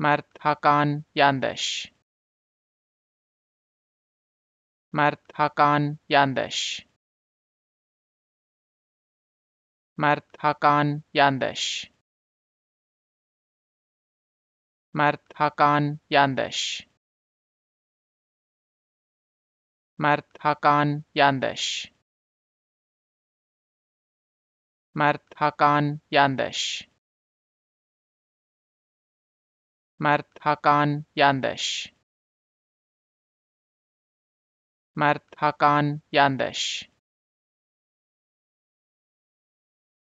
مرد هاگان یاندش مرد هاگان یاندش مرد هاگان یاندش مرد هاگان یاندش مرد هاگان یاندش مرد هاگان یاندش مرتقان یندش مرتقان یاندش.